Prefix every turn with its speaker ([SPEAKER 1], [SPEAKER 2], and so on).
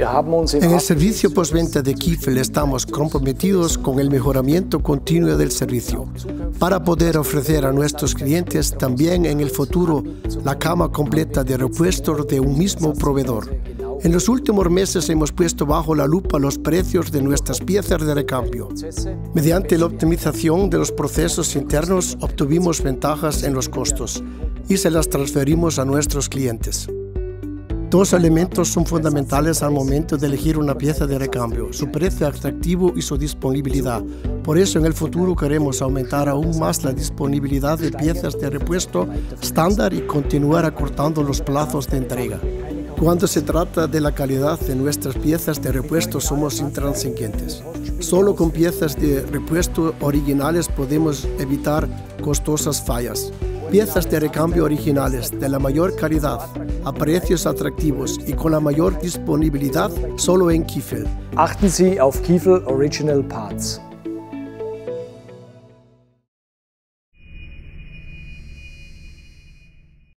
[SPEAKER 1] En el servicio postventa de Kiefel estamos comprometidos con el mejoramiento continuo del servicio para poder ofrecer a nuestros clientes también en el futuro la cama completa de repuestos de un mismo proveedor. En los últimos meses hemos puesto bajo la lupa los precios de nuestras piezas de recambio. Mediante la optimización de los procesos internos obtuvimos ventajas en los costos y se las transferimos a nuestros clientes. Dos elementos son fundamentales al momento de elegir una pieza de recambio, su precio atractivo y su disponibilidad. Por eso en el futuro queremos aumentar aún más la disponibilidad de piezas de repuesto estándar y continuar acortando los plazos de entrega. Cuando se trata de la calidad de nuestras piezas de repuesto somos intransigentes. Solo con piezas de repuesto originales podemos evitar costosas fallas. Piezas de recambio originales de la mayor calidad, a precios atractivos y con la mayor disponibilidad solo en Kiefel.
[SPEAKER 2] Achten Sie auf Kiefel Original Parts.